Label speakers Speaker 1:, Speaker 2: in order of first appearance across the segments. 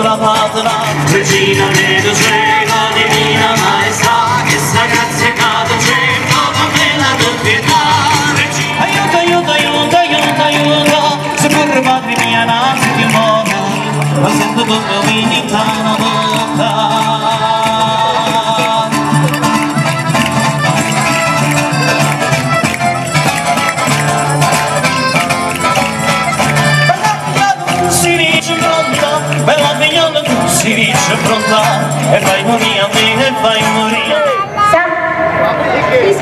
Speaker 1: Regina vedo cielo divina maestà che sta grazia cado c'è dopo me la tua pietà
Speaker 2: Aiuto, aiuto, aiuto, aiuto, aiuto. Se corre padre mia naso ti muoia Ma sento tutto finita una pronta E vai morire a me, e vai morire a me
Speaker 3: Sa?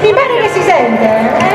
Speaker 3: Mi pare che si sente.